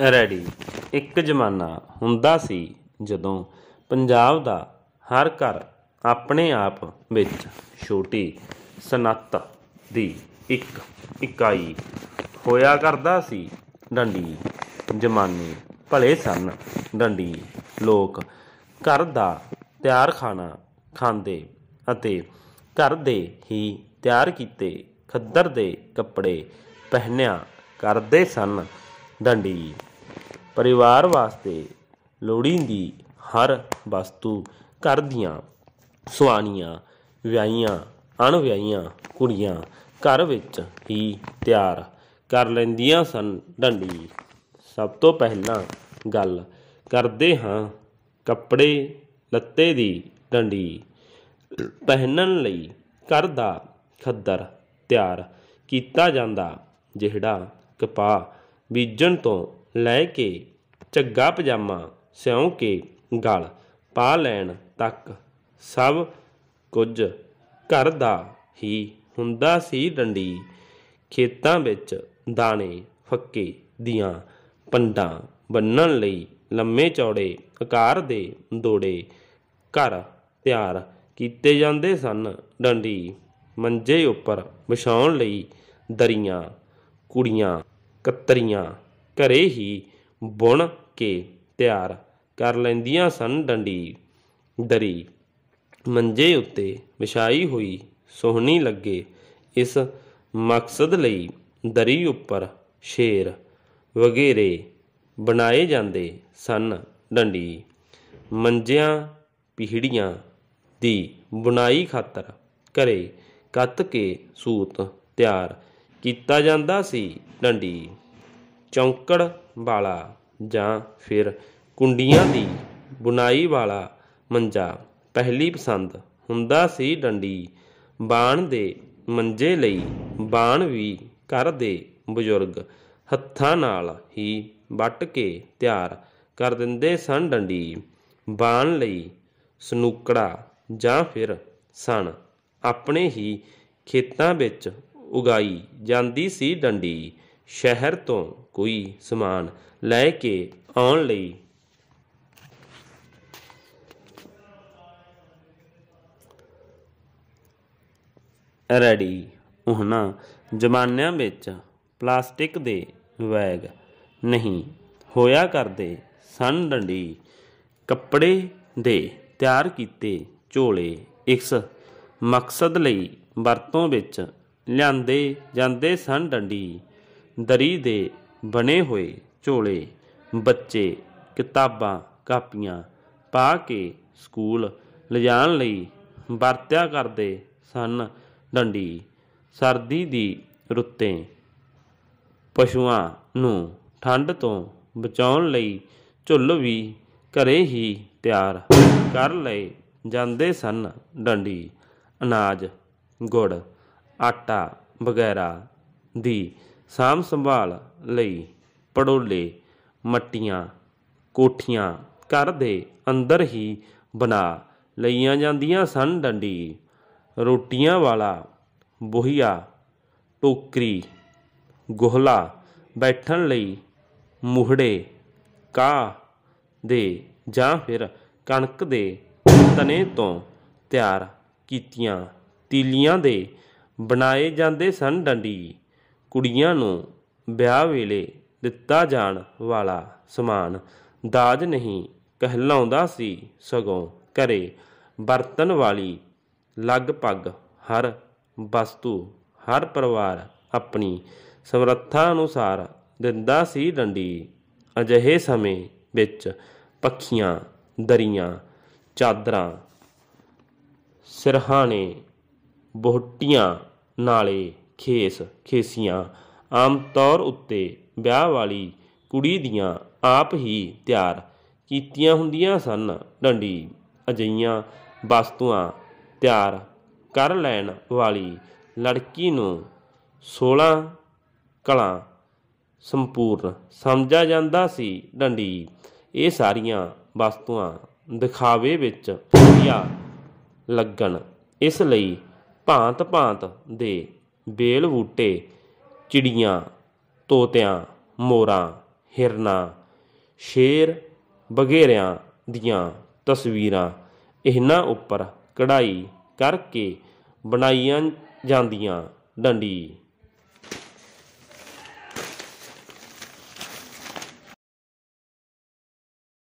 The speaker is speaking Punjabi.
ਰੈਡੀ। ਇੱਕ ਜ਼ਮਾਨਾ ਹੁੰਦਾ ਸੀ ਜਦੋਂ ਪੰਜਾਬ ਦਾ ਹਰ ਘਰ ਆਪਣੇ ਆਪ ਵਿੱਚ ਛੋਟੀ ਸਨਅਤ ਦੀ ਇੱਕ ਇਕਾਈ ਹੋਇਆ ਕਰਦਾ ਸੀ। ਡੰਡੀ ਜ਼ਮਾਨੇ ਭਲੇ ਸਨ। ਡੰਡੀ ਲੋਕ ਘਰ ਦਾ ਤਿਆਰ ਖਾਣਾ ਖਾਂਦੇ ਅਤੇ ਘਰ ਦੇ ਹੀ ਤਿਆਰ ਕੀਤੇ ਖੱਦਰ ਦੇ ਕੱਪੜੇ ਪਹਿਨਿਆ ਕਰਦੇ ਸਨ। ਡੰਡੀ ਪਰਿਵਾਰ ਵਾਸਤੇ ਲੋੜੀਂਦੀ ਹਰ ਵਸਤੂ ਘਰ ਦੀਆਂ ਸੁਆਣੀਆਂ, ਵਿਆਹੀਆਂ, ਅਣਵਿਆਹੀਆਂ ਕੁੜੀਆਂ ਘਰ ਵਿੱਚ ਹੀ ਤਿਆਰ ਕਰ ਲੈਂਦੀਆਂ ਸਨ। ਡੰਡੀ, ਸਭ ਤੋਂ ਪਹਿਲਾਂ ਗੱਲ ਕਰਦੇ ਹਾਂ ਕੱਪੜੇ ਲੱਤੇ ਦੀ। ਡੰਡੀ ਪਹਿਨਣ ਲਈ ਘਰ ਦਾ ਖੱਦਰ ਤਿਆਰ ਕੀਤਾ ਜਾਂਦਾ, ਜਿਹੜਾ ਕਪਾਹ ਬੀਜਣ ਤੋਂ ਲੈ ਕੇ ਝੱਗਾ ਪਜਾਮਾ ਸਿਉਂ ਕੇ ਗਲ ਪਾ ਲੈਣ ਤੱਕ ਸਭ ਕੁਝ ਘਰ ਦਾ ਹੀ ਹੁੰਦਾ ਸੀ ਡੰਡੀ। ਖੇਤਾਂ ਵਿੱਚ ਦਾਣੇ ਫੱਕੇ ਦੀਆਂ ਪੰਡਾਂ ਬੰਨਣ ਲਈ ਲੰਮੇ ਚੌੜੇ ਆਕਾਰ ਦੇ ਦੋੜੇ ਘਰ ਤਿਆਰ ਕੀਤੇ ਜਾਂਦੇ ਸਨ। ਡੰਡੀ ਮੰਜੇ ਉੱਪਰ ਵਿਛਾਉਣ ਲਈ ਦਰੀਆਂ, ਕੁੜੀਆਂ, ਕਤਰੀਆਂ ਘਰੇ ਹੀ ਬੁਣ ਕੇ ਤਿਆਰ ਕਰ ਲੈਂਦੀਆਂ ਸਨ ਡੰਡੀ। ਦਰੀ ਮੰਜੇ ਉੱਤੇ ਵਿਛਾਈ ਹੋਈ ਸੋਹਣੀ ਲੱਗੇ। ਇਸ ਮਕਸਦ ਲਈ ਦਰੀ ਉੱਪਰ ਸ਼ੇਰ ਵਗੈਰੇ ਬਣਾਏ ਜਾਂਦੇ ਸਨ ਡੰਡੀ। ਮੰਜਿਆਂ, ਪੀੜੀਆਂ ਦੀ ਬੁਣਾਈ ਖਾਤਰ ਘਰੇ ਕੱਤ ਕੇ ਸੂਤ ਤਿਆਰ ਕੀਤਾ ਜਾਂਦਾ ਸੀ ਡੰਡੀ। ਚੌਂਕੜ ਵਾਲਾ ਜਾਂ ਫਿਰ ਕੁੰਡੀਆਂ ਦੀ ਬੁਣਾਈ ਵਾਲਾ ਮੰਜਾ ਪਹਿਲੀ ਪਸੰਦ ਹੁੰਦਾ ਸੀ ਡੰਡੀ। ਬਾਣ ਦੇ ਮੰਜੇ ਲਈ ਬਾਣ ਵੀ ਘਰ ਦੇ ਬਜ਼ੁਰਗ ਹੱਥਾਂ ਨਾਲ ਹੀ ਵੱਟ ਕੇ ਤਿਆਰ ਕਰ ਦਿੰਦੇ ਸਨ ਡੰਡੀ। ਬਾਣ ਲਈ ਸਨੂਕੜਾ ਜਾਂ ਫਿਰ ਸਣ ਆਪਣੇ ਹੀ ਖੇਤਾਂ ਵਿੱਚ ਉਗਾਈ ਜਾਂਦੀ ਸੀ ਡੰਡੀ। ਸ਼ਹਿਰ ਤੋਂ ਕੋਈ ਸਮਾਨ ਲੈ ਕੇ ਆਉਣ ਲਈ। ਰੈਡੀ। ਉਹਨਾਂ ਜ਼ਮਾਨਿਆਂ ਵਿੱਚ ਪਲਾਸਟਿਕ ਦੇ ਬੈਗ ਨਹੀਂ ਹੋਇਆ ਕਰਦੇ ਸਨ। ਡੰਡੀ ਕੱਪੜੇ ਦੇ ਤਿਆਰ ਕੀਤੇ ਝੋਲੇ ਇਸ ਮਕਸਦ ਲਈ ਵਰਤੋਂ ਵਿੱਚ ਲਿਆਂਦੇ ਜਾਂਦੇ ਸਨ। ਡੰਡੀ ਦਰੀ ਦੇ ਬਣੇ ਹੋਏ ਝੋਲੇ, ਬੱਚੇ, ਕਿਤਾਬਾਂ, ਕਾਪੀਆਂ ਪਾ ਕੇ ਸਕੂਲ ਲਿਜਾਣ ਲਈ ਵਰਤਿਆ ਕਰਦੇ ਸਨ। ਡੰਡੀ, ਸਰਦੀ ਦੀ ਰੁੱਤੇ ਪਸ਼ੂਆਂ ਨੂੰ ਠੰਡ ਤੋਂ ਬਚਾਉਣ ਲਈ ਝੁੱਲ ਵੀ ਘਰੇ ਹੀ ਤਿਆਰ ਕਰ ਲਏ ਜਾਂਦੇ ਸਨ। ਡੰਡੀ, ਅਨਾਜ, ਗੁੜ, ਆਟਾ ਵਗੈਰਾ ਦੀ ਸਾਂਭ ਸੰਭਾਲ ਲਈ ਪੜੋਲੇ, ਮੱਟੀਆਂ, ਕੋਠੀਆਂ ਘਰ ਦੇ ਅੰਦਰ ਹੀ ਬਣਾ ਲਈਆਂ ਜਾਂਦੀਆਂ ਸਨ ਡੰਡੀ। ਰੋਟੀਆਂ ਵਾਲਾ, ਬੋਹੀਆ, ਟੋਕਰੀ, ਗੋਹਲਾ ਬੈਠਣ ਲਈ ਮੁਹੜੇ ਕਾ ਦੇ ਜਾਂ ਫਿਰ ਕਣਕ ਦੇ ਤਣੇ ਤੋਂ ਤਿਆਰ ਕੀਤੀਆਂ ਤੀਲੀਆਂ ਦੇ ਬਣਾਏ ਜਾਂਦੇ ਸਨ ਡੰਡੀ। ਕੁੜੀਆਂ ਨੂੰ ਵਿਆਹ ਵੇਲੇ ਦਿੱਤਾ ਜਾਣ ਵਾਲਾ ਸਮਾਨ ਦਾਜ ਨਹੀਂ ਕਹਿਲਾਉਂਦਾ ਸੀ ਸਗੋਂ ਘਰੇ ਵਰਤਣ ਵਾਲੀ ਲਗਭਗ ਹਰ ਵਸਤੂ ਹਰ ਪਰਿਵਾਰ ਆਪਣੀ ਸਮਰੱਥਾ ਅਨੁਸਾਰ ਦਿੰਦਾ ਸੀ ਡੰਡੀ। ਅਜਿਹੇ ਸਮੇਂ ਵਿੱਚ ਪੱਖੀਆਂ, ਦਰੀਆਂ, ਚਾਦਰਾਂ, ਸਿਰਹਾਣੇ, ਬੋਹਟੀਆਂ ਨਾਲੇ ਖੇਸ, ਖੇਸੀਆਂ ਆਮ ਤੌਰ ਉੱਤੇ ਵਿਆਹ ਵਾਲੀ ਕੁੜੀ ਦੀਆਂ ਆਪ ਹੀ ਤਿਆਰ ਕੀਤੀਆਂ ਹੁੰਦੀਆਂ ਸਨ। ਡੰਡੀ ਅਜਈਆਂ ਵਸਤੂਆਂ ਤਿਆਰ ਕਰ ਲੈਣ ਵਾਲੀ ਲੜਕੀ ਨੂੰ 16 ਕਲਾ ਸੰਪੂਰਨ ਸਮਝਿਆ ਜਾਂਦਾ ਸੀ। ਡੰਡੀ ਇਹ ਸਾਰੀਆਂ ਵਸਤੂਆਂ ਦਿਖਾਵੇ ਵਿੱਚ ਵਧੀਆ ਲੱਗਣ। ਇਸ ਲਈ ਭਾਂਤ ਭਾਂਤ ਦੇ ਬੇਲ ਬੂਟੇ, ਚਿੜੀਆਂ, ਤੋਤਿਆਂ, ਮੋਰਾਂ, ਹਿਰਨਾਂ, ਸ਼ੇਰ ਵਗੈਰਿਆਂ ਦੀਆਂ ਤਸਵੀਰਾਂ ਇਹਨਾਂ ਉੱਪਰ ਕਢਾਈ ਕਰਕੇ ਬਣਾਈਆਂ ਜਾਂਦੀਆਂ ਡੰਡੀ।